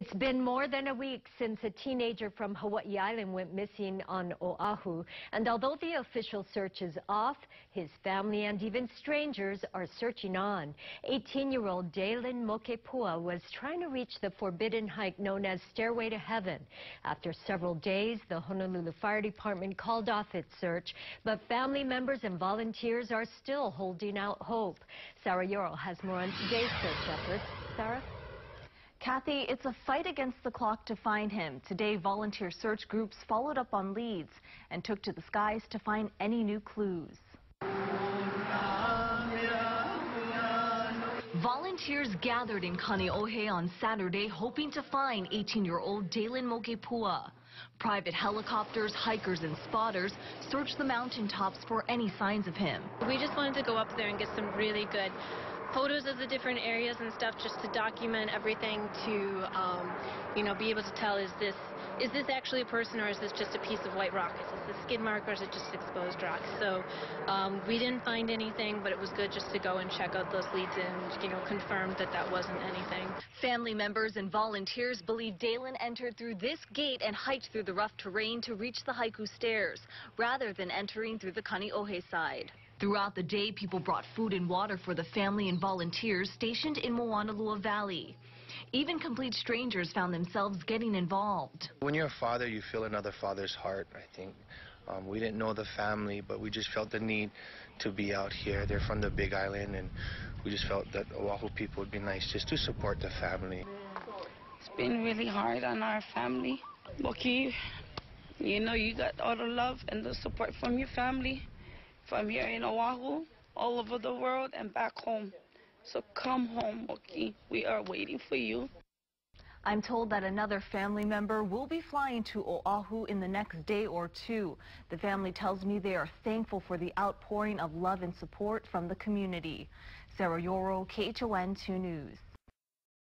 It's been more than a week since a teenager from Hawaii Island went missing on Oahu. And although the official search is off, his family and even strangers are searching on. 18-year-old Dalen Mokepua was trying to reach the forbidden hike known as Stairway to Heaven. After several days, the Honolulu Fire Department called off its search, but family members and volunteers are still holding out hope. Sarah Yoro has more on today's search efforts. Sarah? Kathy, it's a fight against the clock to find him. Today, volunteer search groups followed up on leads and took to the skies to find any new clues. Volunteers gathered in Kaneohe on Saturday hoping to find 18-year-old Dalen Mokepua. Private helicopters, hikers, and spotters searched the mountaintops for any signs of him. We just wanted to go up there and get some really good photos of the different areas and stuff just to document everything to, um, you know, be able to tell is this is this actually a person or is this just a piece of white rock? Is this a skid mark or is it just exposed rock? So um, we didn't find anything, but it was good just to go and check out those leads and, you know, confirm that that wasn't anything. Family members and volunteers believe Dalen entered through this gate and hiked through the rough terrain to reach the Haiku stairs, rather than entering through the Kaneohe side. Throughout the day, people brought food and water for the family and volunteers stationed in Moanalua Valley. Even complete strangers found themselves getting involved. When you're a father, you feel another father's heart, I think. Um, we didn't know the family, but we just felt the need to be out here. They're from the Big Island, and we just felt that Oahu people would be nice just to support the family. It's been really hard on our family. Boki, you know, you got all the love and the support from your family from here in Oahu, all over the world, and back home. So come home, Moki. We are waiting for you. I'm told that another family member will be flying to Oahu in the next day or two. The family tells me they are thankful for the outpouring of love and support from the community. Sarah Yoro, KHON 2 News.